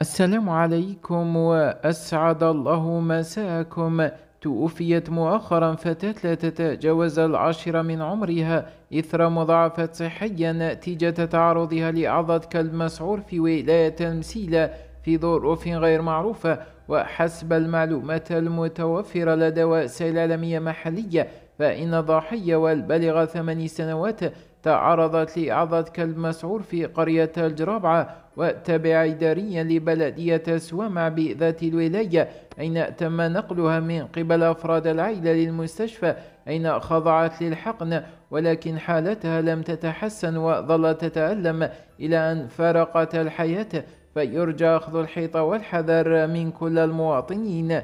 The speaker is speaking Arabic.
السلام عليكم وأسعد الله مساكم. توفيت مؤخرا فتاة لا تتجاوز العاشرة من عمرها. إثر مضاعفات صحية نتيجة تعرضها لعضة كلب مسعور في ولاية المسيلة في ظروف غير معروفة. وحسب المعلومات المتوفرة لدى وسائل العالمية محلية فإن الضحية والبالغة ثماني سنوات تعرضت لعضة كلب مسعور في قرية الجرابعة وتبع إداريا لبلدية سوامع بذات الولاية أين تم نقلها من قبل أفراد العائلة للمستشفى؟ أين خضعت للحقن؟ ولكن حالتها لم تتحسن وظلت تتألم إلى أن فارقت الحياة فيرجى أخذ الحيطة والحذر من كل المواطنين.